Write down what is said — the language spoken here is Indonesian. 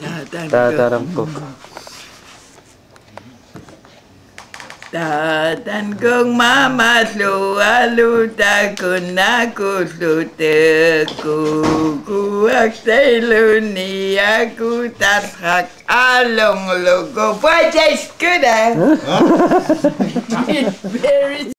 Datan Tataram kong mama lualu takun aku, kusuteku kuak selunia ku aku tatrak along logo Why, that's? It's very